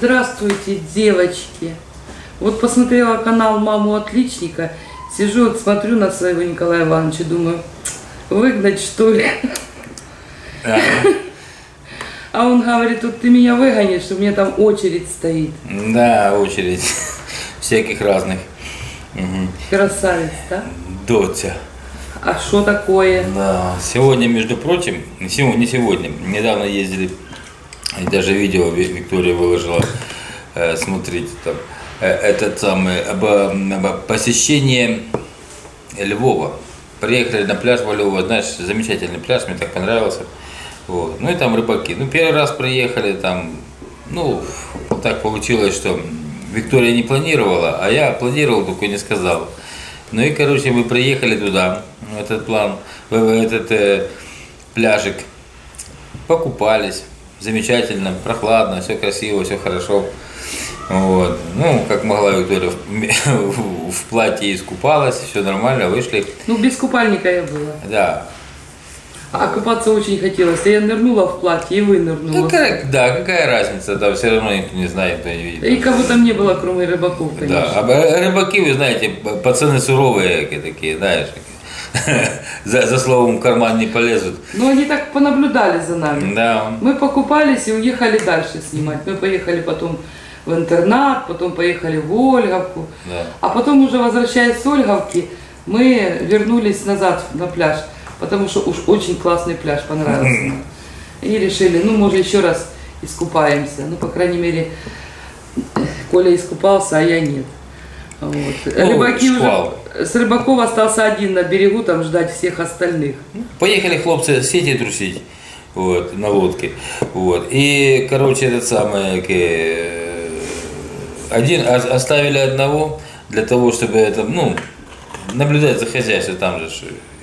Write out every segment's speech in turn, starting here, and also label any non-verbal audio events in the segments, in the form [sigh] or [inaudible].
Здравствуйте, девочки. Вот посмотрела канал «Маму отличника», сижу, вот смотрю на своего Николая Ивановича, думаю, выгнать что ли? Да. А он говорит, вот ты меня выгонишь, у меня там очередь стоит. Да, очередь всяких разных. Красавец, да? Дотя. А что такое? Да. Сегодня, между прочим, не сегодня, недавно ездили, и даже видео Ви- Виктория выложила, э, смотрите там, э, этот самый, об, посещении Львова. Приехали на пляж во Львово, знаешь, замечательный пляж, мне так понравился. Вот. Ну и там рыбаки. Ну, первый раз приехали, там, ну, вот так получилось, что Виктория не планировала, а я планировал, только не сказал. Ну и, короче, мы приехали туда, этот план, этот э, пляжик, покупались, замечательно, прохладно, все красиво, все хорошо. Вот. Ну, как могла Виктория в, [laughs] в платье искупалась, все нормально, вышли. Ну, без купальника я была. Да. А купаться очень хотелось. Я нырнула в платье и вынырнула. Какая, да, какая разница, да, все равно никто не знает, никто не видит. И кого там не было, кроме рыбаков, Да, конечно. а б- рыбаки, вы знаете, пацаны суровые такие, знаешь, за, за словом в карман не полезут. Но они так понаблюдали за нами. Да, Мы покупались и уехали дальше снимать. Мы поехали потом в интернат, потом поехали в Ольговку. да. А потом уже возвращаясь с Ольговки, мы вернулись назад на пляж, потому что уж очень классный пляж понравился. нам. И решили, ну, может, еще раз искупаемся. Ну, по крайней мере, Коля искупался, а я нет. Вот. Ну, Рыбаки шквал. уже... С рыбаков остался один на берегу, там ждать всех остальных. Поехали хлопцы сети трусить вот, на лодке. Вот. И, короче, этот самый, э, один ос- оставили одного для того, чтобы это, ну, наблюдать за хозяйством там же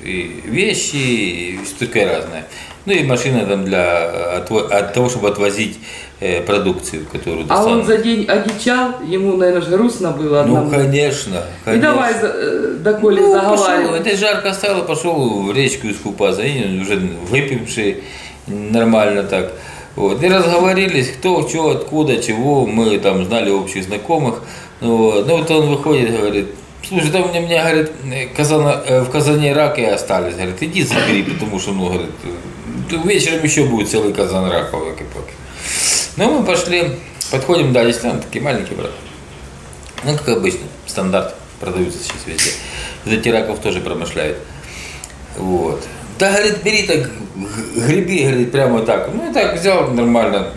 и вещи, и все такое разное. Ну и машина там для отво- от того, чтобы отвозить э, продукцию, которую А он достанут. за день одичал, ему, наверное, же грустно было Ну, одному. конечно, И конечно. давай за- э, до Коли Ну, пошел, заговаривать. это жарко стало, пошел в речку искупаться, и уже выпивший нормально так. Вот. И разговорились, кто, что, откуда, чего, мы там знали общих знакомых. Ну, вот. ну вот он выходит, говорит, слушай, там у меня, говорит, э, казана- э, в казане раки остались, говорит, иди забери, потому что, ну, говорит, э, вечером еще будет целый казан раков, паки Ну, мы пошли, подходим, да, там такие маленькие, брат. Ну, как обычно, стандарт продаются сейчас везде. Вот эти раков тоже промышляют. Вот. Да, говорит, бери так, греби, говорит, прямо так. Ну, и так взял нормально,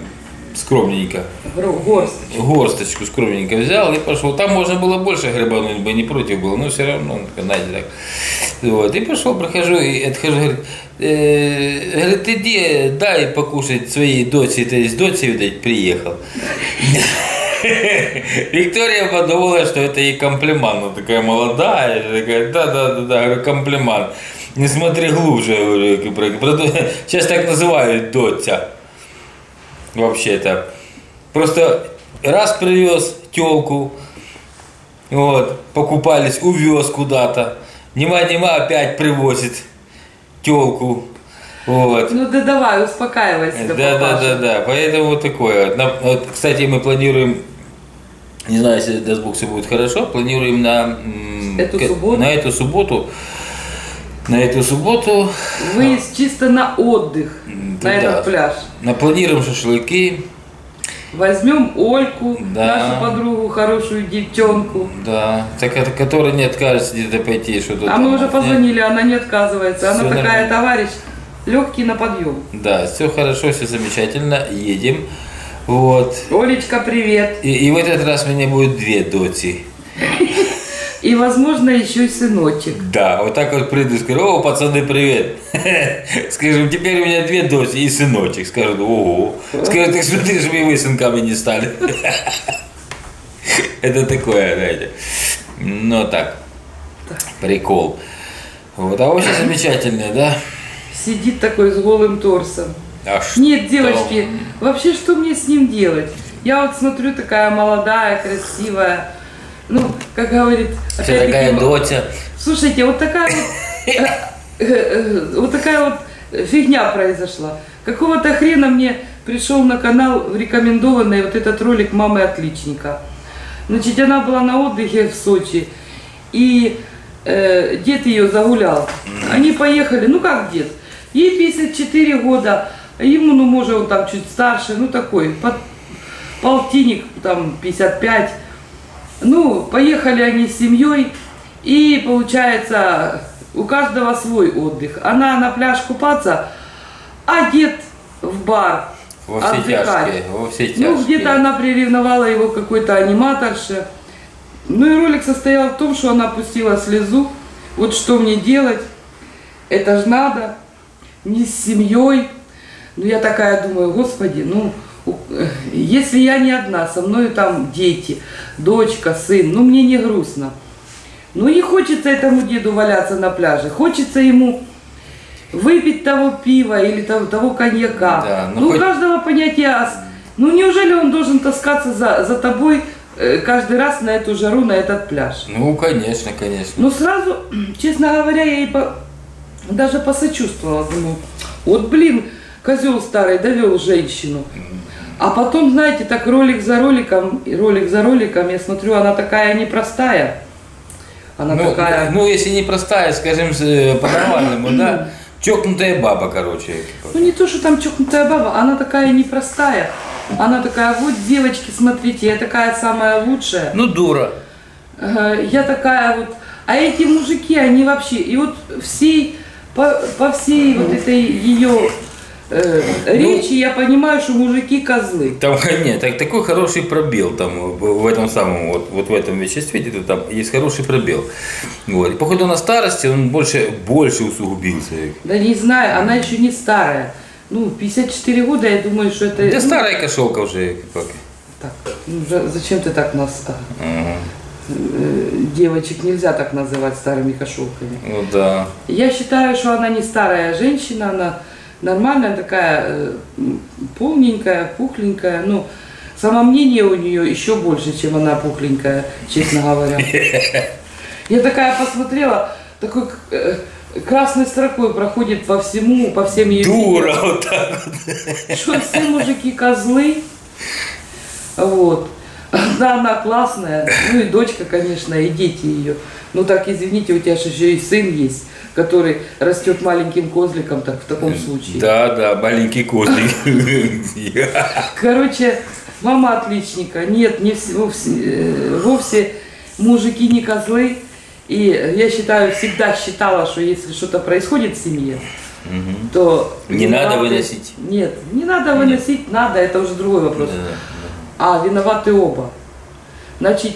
скромненько. Горсть. Горсточку скромненько взял и пошел. Там можно было больше грибануть бы, не против было, но все равно, ну, знаете, так. Вот. И пошел, прохожу и отхожу, говорит, «Э, говорит, иди, дай покушать своей дочери, то есть дочь, видать, приехал. [laughs] Виктория подумала, что это ей комплимент. Она такая молодая, такая, да-да-да, комплимент. Не смотри глубже, говорю, сейчас так называют дотя. Вообще-то. Просто раз привез телку, вот, покупались, увез куда-то. Нема-нема опять привозит телку. Вот. Ну да давай, успокаивайся. Да, да, папаша. да, да. Поэтому вот такое. вот. На- вот, кстати, мы планируем, не знаю, если даст Бог все будет хорошо, планируем на Эту к- субботу? на эту субботу, на эту субботу Выезд чисто на отдых, М, на да. этот пляж. напланируем шашлыки, Возьмем Ольку, Да. нашу подругу, хорошую девчонку. да, так, это, которая не откажется где-то пойти, что-то А там, мы уже нет? позвонили, она не отказывается. Она Всё такая нормально. товарищ, легкий на подъем. Да, все хорошо, все замечательно, едем. Вот. Олечка, привет. И, и в этот раз у меня будет две доти. И, возможно, еще и сыночек. Да, вот так вот приду и скажу, о, пацаны, привет. [laughs] Скажем, теперь у меня две дочери и сыночек. Скажут, ого. Скажут, ты смотри, чтобы и вы сынками не стали. [laughs] Это такое, знаете. Ну так, прикол. Вот, а вообще замечательное, да? Сидит такой с голым торсом. А что? Нет, девочки, вообще что мне с ним делать? Я вот смотрю, такая молодая, красивая. Ну, как говорит, опять-таки, такая дотя. Слушайте, вот такая вот, э, э, э, вот такая вот фигня произошла. Какого-то хрена мне пришел на канал в рекомендованный вот этот ролик «Мамы отличника». Значит, она была на отдыхе в Сочи, и э, дед ее загулял. Они поехали, ну как дед, ей 54 года, а ему, ну, может, он там чуть старше, ну, такой, под, полтинник, там, 55. Ну, поехали они с семьей, и, получается, у каждого свой отдых. Она на пляж купаться, а дед в бар Во все отдыхать. тяжкие, во все тяжкие. Ну, где-то она приревновала его какой-то аниматорше. Ну и ролик состоял в том, что она пустила слезу. Вот что мне делать? Это ж надо. Не с семьей. Ну я такая думаю, господи, ну если я не одна, со мной там дети, дочка, сын, ну мне не грустно. Ну не хочется этому деду валяться на пляже, хочется ему выпить того пива или того, того коньяка. Да, ну ну, у хоть- каждого понятия. Ну неужели он должен таскаться за, за тобой э, каждый раз на эту жару, на этот пляж? Ну, конечно, конечно. Ну сразу, [clears throat] честно говоря, я ей по- даже посочувствовала, думаю, вот блин, козел старый довел женщину. А потом, знаете, так ролик за роликом, ролик за роликом, я смотрю, она такая непростая. Она ну, такая... ну, если не простая, скажем, э, по-нормальному, да, чокнутая баба, короче. Ну не то, что там чокнутая баба, она такая непростая. Она такая, вот девочки, смотрите, я такая самая лучшая. Ну, дура. Я такая вот. А эти мужики, они вообще, и вот всей, по, по всей вот этой ее э, речи я понимаю, что мужики козлы. Там, [laughs] нет, так, такой хороший пробел там в этом самом, вот, вот в этом веществе, где-то там есть хороший пробел. Вот. И походу на старости он больше, больше усугубился. Да не знаю, она еще не старая. Ну, 54 года, я думаю, что это... Да ну, старая кошелка уже. как. Так, ну, за- зачем ты так нас... э, девочек нельзя так называть старыми кошелками. Ну да. Я считаю, что она не старая женщина, она нормальная такая, э, полненькая, пухленькая. Ну, самомнение у нее еще больше, чем она пухленькая, честно говоря. Я такая посмотрела, такой э, красной строкой проходит по всему, по всем ее Дура вот так. что все мужики козлы. Вот. Да, она классная. Ну и дочка, конечно, и дети ее. Ну так, извините, у тебя же еще и сын есть, который растет маленьким козликом так, в таком случае. Да, да, маленький козлик. Короче, мама отличника. Нет, не вс- вовсе, э, вовсе мужики не козлы. И я считаю, всегда считала, что если что-то происходит в семье, то... Не надо виноваты- выносить. Нет, не надо выносить, надо, это уже другой вопрос. Да. А, виноваты оба. Значит,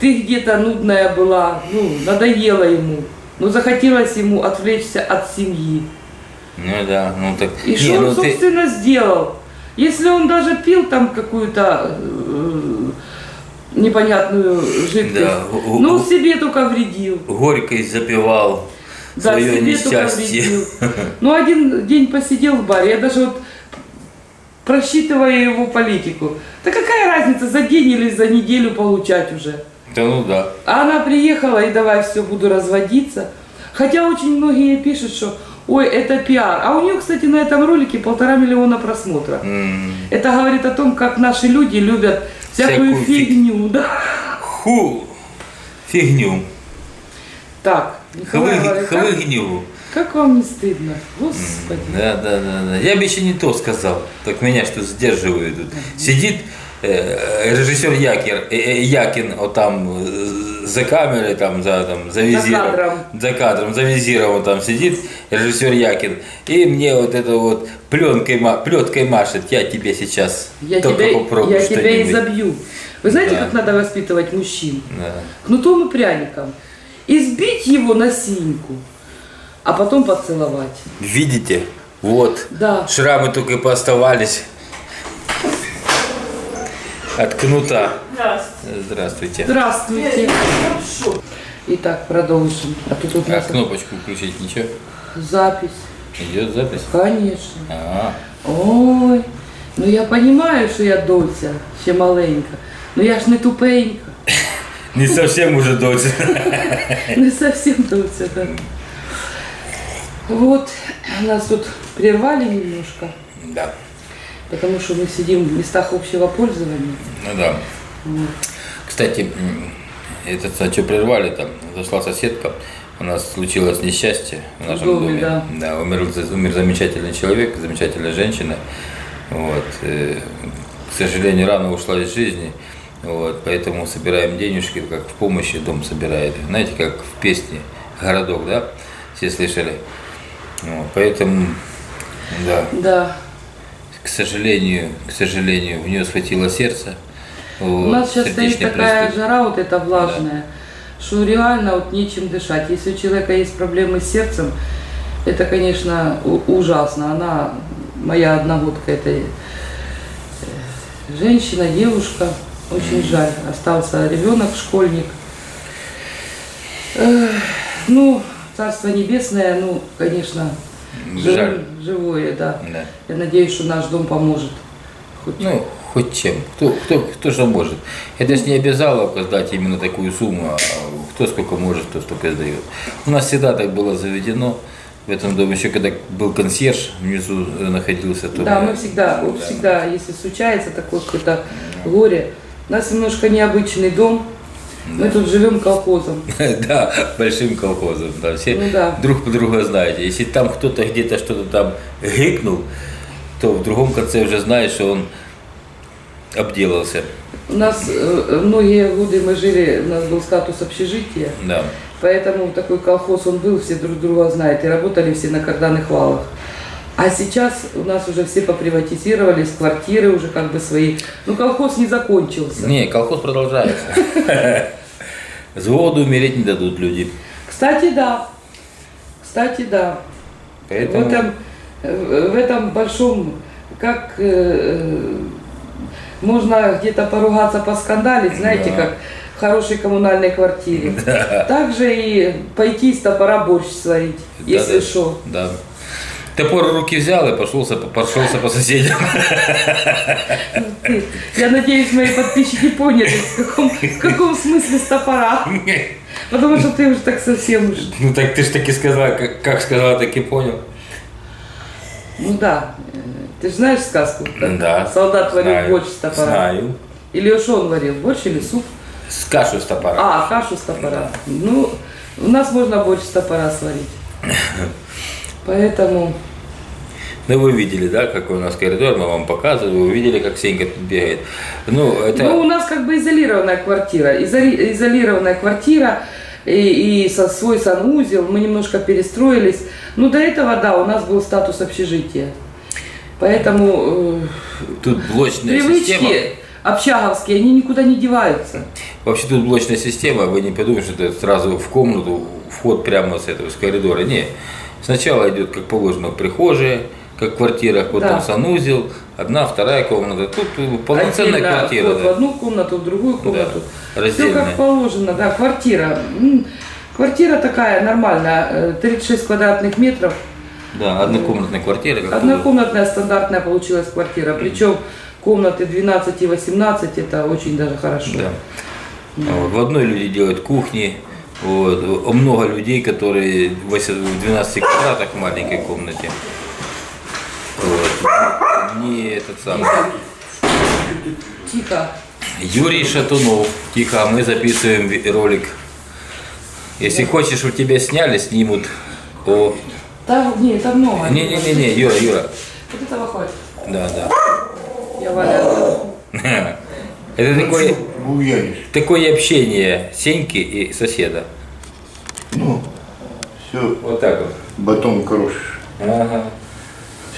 ты где-то нудная была, ну, надоело ему. Ну, захотелось ему отвлечься от семьи. Ну да, ну так. И Не, что он, ну ты- собственно, сделал? Если он даже пил там какую-то э, непонятную жидкость, Да, ну, себе только вредил. Горькой запивал Да, свое себе только несчастье. вредил. [laughs] Ну, один день посидел в баре, я даже вот просчитывая его политику. Да какая разница, за день или за неделю получать уже? Да ну да. А она приехала и давай все, буду разводиться. Хотя очень многие пишут, что ой, это пиар. А у нее, кстати, на этом ролике полтора миллиона просмотров. М, Это говорит о том, как наши люди любят всякую, Всякую фиг- фигню. Да? Ху. Фигню. Так, Николай Иванович, как, Хвыгню. как вам не стыдно? Господи. Да, да, да, да. Я бы еще не то сказал. Так меня что сдерживают тут. Сидит режиссер Якер, э, э, Якин, вот там э, за камерой, там, за, там, за визиром. кадром. За кадром, за визиром вот там сидит режиссер Якин. И мне вот это вот пленкой, плеткой машет. Я тебе сейчас Я только тебя, попробую я тебя и что-нибудь». забью. Вы знаете, Да. как надо воспитывать мужчин? Да. Кнутом и пряником. Избить его на синьку, а потом поцеловать. Видите? Вот. Да. Шрамы только пооставались. От кнута. Здравствуйте. Здравствуйте. Итак, продолжим. А тут вот у А нас кнопочку включить ничего? запись. Идет запись? Конечно. А, Ой, ну я понимаю, що я доця, ще маленька. Ну я ж не тупенька. [laughs] не совсем уже дочь. [laughs] Не совсем доця, да. Вот, нас тут прервали немножко. Да. Потому что мы сидим в местах общего пользования. Ну да. Кстати, м, этот, а что прервали там, зашла соседка, у нас случилось несчастье в нашем доме, доме. да. умер, умер замечательный человек, замечательная женщина. Вот. э, К сожалению, рано ушла из жизни. Вот, поэтому собираем денежки, как в помощи дом собирает. Знаете, как в песне «Городок», да? Все слышали? Вот, поэтому, да, Да. К сожалению, к сожалению, в нее схватило сердце. У нас сейчас стоит такая приступ. жара вот эта влажная, что реально вот нечем дышать. Если у человека есть проблемы с сердцем, это, конечно, у- ужасно. Она, моя одногодка, это э, женщина, девушка, очень жаль. Остался ребенок, школьник. Ну, Царство Небесное, ну, конечно, живым- Жаль. Живое, да. Да. Я надеюсь, что наш дом поможет. Хоть Ну, хоть чем. Кто, кто, кто что может. Это же не обязаловка сдать именно такую сумму, а кто сколько может, кто столько сдает. У нас всегда так было заведено. В этом доме еще когда был консьерж внизу находился, то Да, мы всегда, вот Да. всегда, если случается такое какое-то горе, у нас немножко необычный дом, мы тут живем колхозом. [laughs] Да, большим колхозом. Да, все Ну да. друг по друга знаете. Если там кто-то где-то что-то там гикнул, то в другом конце уже знаешь, что он обделался. У нас э, многие годы мы жили, у нас был статус общежития, Да. поэтому такой колхоз он был, все друг друга знают, и работали все на карданных валах. А сейчас у нас уже все поприватизировались, квартиры уже как бы свои. Ну, колхоз не закончился. Не, колхоз продолжается. С голоду умереть не дадут люди. Кстати, да. Кстати, да. Поэтому... В, этом, в этом большом, как э, можно где-то поругаться, поскандалить, знаете, Да. как в хорошей коммунальной квартире. [laughs] Также и пойти из топора борщ сварить, если Да-да. что. Да. Топор руки взял и пошелся, пошелся по соседям. Я надеюсь, мои подписчики поняли, в каком, в каком смысле с топора. Потому что ты уже так совсем уж. Ну так ты же таки сказала, как, как сказала, так и понял. Ну да. э, Ты же знаешь сказку? как Да. Солдат варил знаю, борщ с топора. Знаю. Или что он варил? Борщ или суп? С кашу с топора. А, кашу с топора. Ну, у нас можно борщ с топора сварить. [laughs] Поэтому, Ну вы видели, да, какой у нас коридор, мы вам показывали, вы увидели, как Сенька тут бегает. Ну, это... ну, у нас как бы изолированная квартира. Изоли- изолированная квартира и, и со, свой санузел. Мы немножко перестроились. Ну, до этого, да, у нас был статус общежития. Поэтому э, Тут блочная система. привычки общаговские, они никуда не деваются. Вообще тут блочная система, вы не подумайте, что это сразу в комнату, вход прямо с этого, с коридора. Не. Сначала идет, как положено, прихожая, как в квартирах, потом Да. санузел, одна, вторая комната. Тут э, полноценная Отдельно квартира. вход в да. одну комнату, в другую комнату. Все раздельная. как положено, да, квартира. Квартира такая нормальная, э, 36 квадратных метров. Да, однокомнатная квартира. как Однокомнатная стандартная получилась квартира. Причем комнаты 12 и 18 это очень даже хорошо. Да. Вот. В одной люди делают кухни, вот. много людей, которые в 8 в 12 квадратах в маленькой комнате. Вот. Не этот самый. Тихо. Юрий Шатунов. Тихо, мы записываем ролик. Если хочешь, чтобы тебя сняли, снимут. О, Там, не, это много. не-не-не, Юра, Юра. Вот этого хватит. Да, да. Я валяю. [laughs] Это такое, Буянишь. такое общение Сеньки и соседа. Ну, все, Вот так вот. батон крошишь. Ага.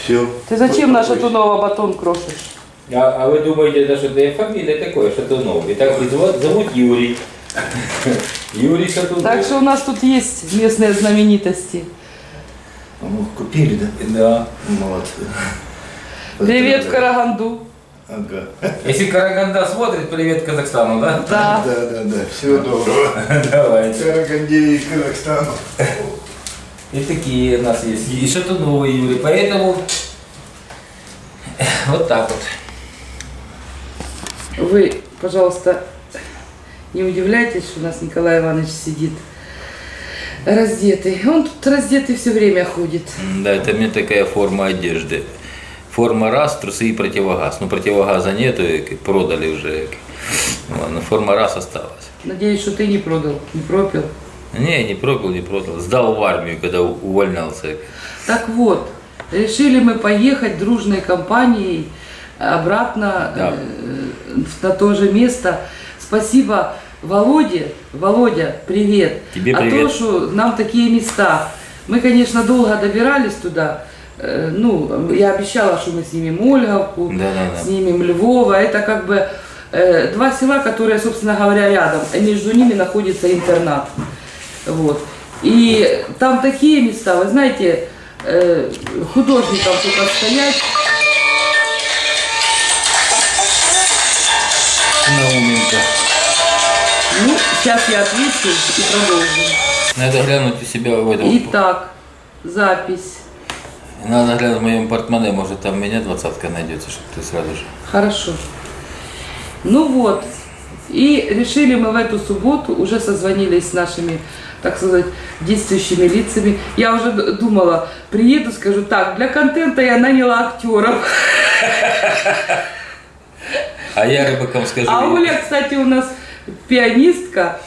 Все. Ты зачем на Шатунова батон крошишь? А, а вы думаете, это что это фамилия такое, Шатунов? И так зовут, зовут Юрий. [laughs] Юрий Шатунов. Так что у нас тут есть местные знаменитости. Ну, купили, да? Да. Молодцы. Привет. Караганду. Ага. Если Караганда смотрит, привет Казахстану, да? Да. Да, да, да. Всего доброго. [laughs] Давайте. Караганде и Казахстану. И такие у нас есть. И Шатунов, и Юрий. Поэтому вот так вот. Вы, пожалуйста, не удивляйтесь, что у нас Николай Иванович сидит раздетый. Он тут раздетый все время ходит. Да, это мне такая форма одежды. Форма раз, трусы и противогаз. Ну, противогаза нету, продали уже. Ладно, форма раз осталась. Надеюсь, что ты не продал, не пропил. Не, не пропил, не продал. Сдал в армию, когда увольнялся. Так вот, решили мы поехать дружной компанией обратно Да. э, на то же место. Спасибо Володе. Володя, привет. Тебе а привет. то, что нам такие места. Мы, конечно, долго добирались туда. Э, Ну, я обещала, что мы снимем Ольговку, Да-да-да. снимем Львова. Это как бы э, два села, которые, собственно говоря, рядом. Между ними находится интернат. Вот. И там такие места, вы знаете, э, художникам только стоять. Науменько. Ну, сейчас я отвечу и продолжим. Надо глянуть у себя в этом. Итак, запись. Надо глянуть в моем портмоне, может там у меня двадцатка найдется, чтобы ты сразу же. Хорошо. Ну вот. И решили мы в эту субботу, уже созвонились с нашими, так сказать, действующими лицами. Я уже думала, приеду, скажу, так, для контента я наняла актеров. А я рыбакам скажу. А Оля, кстати, у нас пианистка.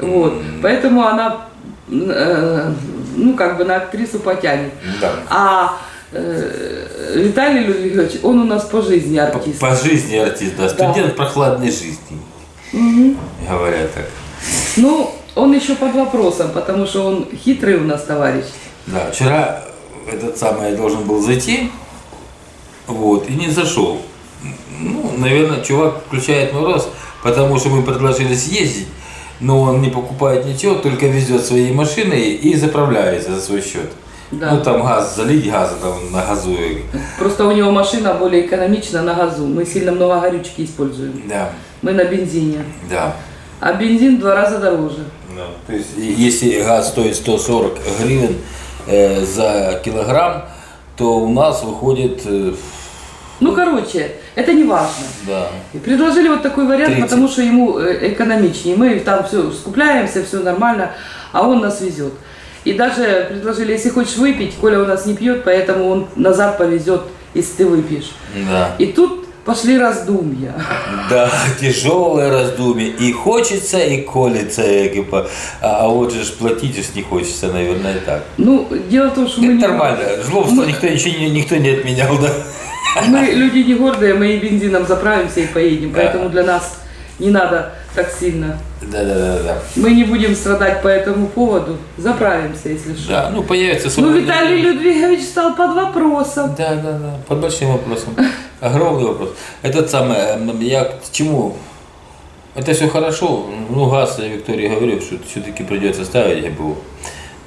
Вот. Поэтому она, э, ну, как бы на актрису потянет. Да. А э, Виталий Людвигович, он у нас по жизни По, артист. по жизни артист, да. Студент прохладной жизни. Говорят так. Ну, он еще под вопросом, потому что он хитрый у нас товарищ. Да, вчера этот самый я должен был зайти, вот, и не зашел. Ну, наверное, чувак включает мороз, потому что мы предложили съездить, но он не покупает ничего, только везет своей машиной и заправляется за свой счет. Да. Ну, там газ, залить газа там на газу. Просто у него машина более экономична на газу. Мы сильно много горючки используем. Да, Мы на бензине. да. А бензин в два раза дороже. Да. То есть, если газ стоит 140 гривен э, за килограмм, то у нас выходит, э, Ну, короче, это не важно. да, И предложили вот такой вариант, 30. потому что ему э, экономичнее. Мы там все скупляемся, все нормально, а он нас везет. И даже предложили, если хочешь выпить, Коля у нас не пьет, поэтому он назад повезет, если ты выпьешь. да. И тут пошли раздумья. Да, тяжелое раздумье. И хочется, и колется, типа, а, вот же платить же ж не хочется, наверное, так. Ну, дело в том, что мы Это не, нормально. Жлобство никто, ничего никто не отменял, да? Мы люди не гордые, мы и бензином заправимся и поедем, поэтому для нас не надо так сильно. Да, да, да, да. Мы не будем страдать по этому поводу, заправимся, если что. Да, ну появится Ну, свободный Виталий. Людвигович стал под вопросом. Да, да, да. Под большим вопросом. [laughs] Огромный вопрос. Этот самый, эм, я к чему? Это все хорошо. Ну, газ, я Виктории говорю, что все-таки придется ставить ГБУ.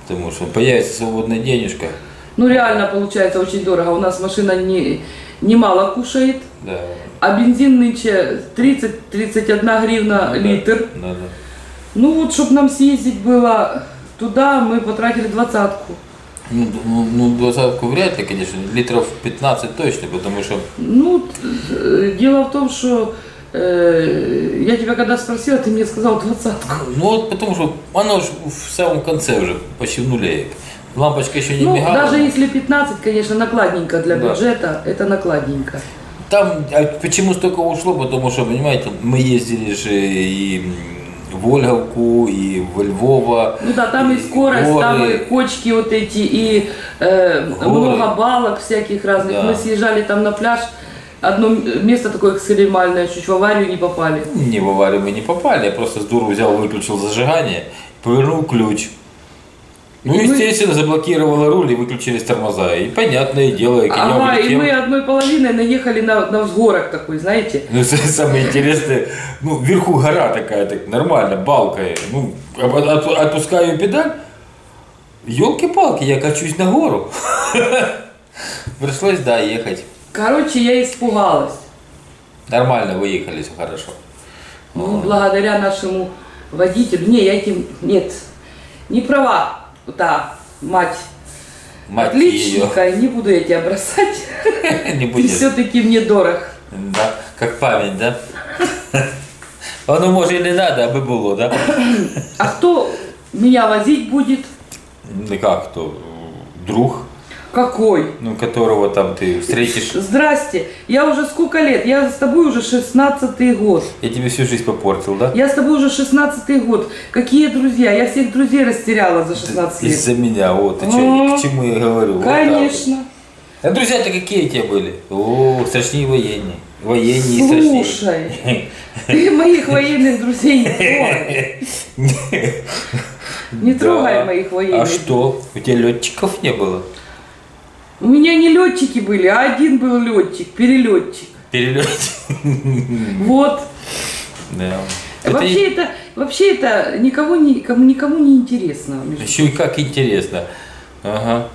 Потому что появится свободная денежка. Ну, реально получается очень дорого. У нас машина не, немало кушает, Да. а бензин нынче 30-31 гривна литр. Да, да. Ну, вот, чтобы нам съездить было туда, мы потратили двадцатку. Ну, д- ну, ну, двадцатку вряд ли, конечно, литров 15 точно, потому что Ну, э, дело в том, что э, я тебя когда спросила, ты мне сказал двадцатку. Ну вот потому что оно ж в самом конце уже почти в нуле. Лампочка еще не Ну, мигала. даже если 15, конечно, накладненько для Да. бюджета, это накладненько. Там а почему столько ушло, потому что, понимаете, мы ездили же и в Ольговку, и в Львова. Ну да, там и скорость, горы. там и кочки вот эти, и э, Горы. много балок всяких разных. Да. Мы съезжали там на пляж, одно место такое экстремальное, чуть в аварию не попали. Не в аварию мы не попали, я просто с дуру взял, выключил зажигание, повернул ключ. Ну, И мы- естественно, заблокировала руль и выключились тормоза. И понятное дело, коня Ага, и мы одной половиной наехали на, на взгорок такой, знаете. Ну, [laughs] самое интересное, ну, вверху гора такая, так нормально, балка. Ну, от- отпускаю педаль, елки-палки, я качусь на гору. [laughs] Пришлось, да, ехать. Короче, я испугалась. Нормально выехали, все хорошо. Ну, благодаря нашему водителю. Не, я этим... Нет, не права. Да, мать. Мать ее. Отличника, не буду я тебя бросать. [laughs] Не Ты будет. все-таки мне дорог. Да, как память, да? [laughs] Оно может и не надо, аби було, да? А кто меня возить будет? Ну как, то друг. Какой? Ну, которого там ты встретишь. Здрасте, я уже сколько лет? Я с тобой уже 16 год. Я тебе всю жизнь попортил, да? Я с тобой уже 16 год. Какие друзья? Я всех друзей растеряла за 16 лет. Из-за меня, вот, ты А, чё, к чему я говорю. вот так вот. Конечно. А друзья-то какие тебя были? О, страшнее военные. Военные страшнее. Слушай, ты моих военных друзей не трогай. [laughs] Не трогай моих военных. А что? У тебя летчиков не было? У меня не летчики были, а один был летчик, перелетчик. Перелет. Вот. Да. Это вообще это, вообще это никого не, кому, никому не интересно. еще и как интересно. Ага.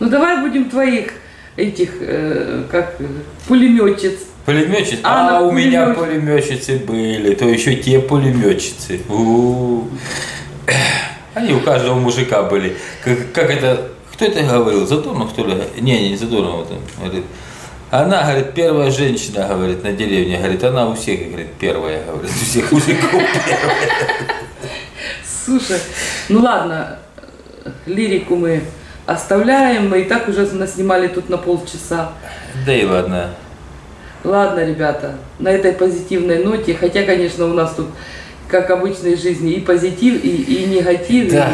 Ну давай будем твоих этих, э, как пулеметчиц. Пулеметчицы? А, А, у меня пулеметчицы были, то еще те пулеметчицы. У-у-у. Они у каждого мужика были. Как, как это, кто это говорил? Задорнов, что ли? Не, не Задорнов. это, говорит. Она, говорит, первая женщина, говорит, на деревне, говорит, она у всех, говорит, первая, говорит, у всех мужиков. Слушай, ну ладно, лирику мы оставляем, мы и так уже наснимали тут на полчаса. Да и ладно. Ладно, ребята, на этой позитивной ноте, хотя, конечно, у нас тут, как обычной жизни, и позитив, и, и негатив. и- Да,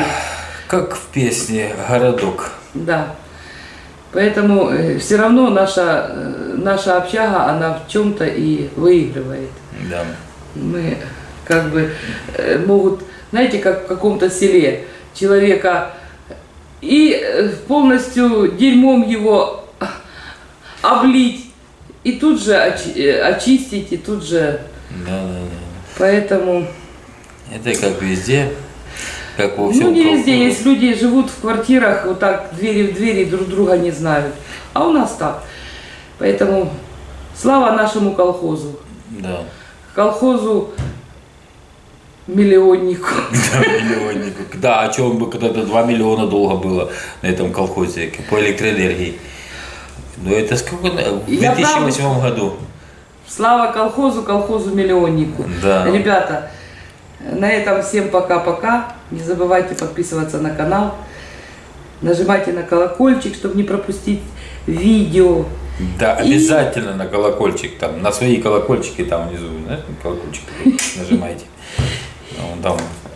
как в песне «Городок». Да. Поэтому все равно наша, э, наша общага, она в чем-то и выигрывает. Да. Мы как бы э, могут, знаете, как в каком-то селе человека и э, полностью дерьмом его облить, и тут же очи- э, очистить, и тут же. Да, да, да. Поэтому, Это как везде, как во всем ну не везде колхозе. есть люди живут в квартирах вот так двери в двери друг друга не знают, а у нас так. Поэтому слава нашему колхозу, Да. колхозу миллионнику. [laughs] Да, миллионнику. Да, а что он бы когда-то 2 миллиона долго было на этом колхозе по электроэнергии. Ну это сколько? В Я 2008 году. Слава колхозу, колхозу миллионнику. Да. Ребята, на этом всем пока-пока. Не забывайте подписываться на канал. Нажимайте на колокольчик, чтобы не пропустить видео. Да, И- обязательно на колокольчик там, на свои колокольчики там внизу, знаешь, колокольчик нажимайте. Вон там в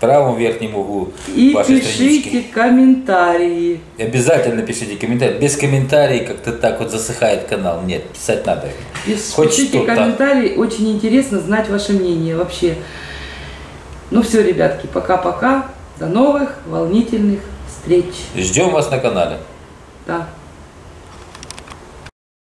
правом верхнем углу И вашей пишите странички. комментарии. Обязательно пишите комментарии. Без комментариев как-то так вот засыхает канал. Нет, писать надо. Пиш- Хоть Пишите комментарии. Очень интересно знать ваше мнение вообще. Ну все, ребятки, пока-пока. До новых волнительных встреч. Ждем вас на канале. Да.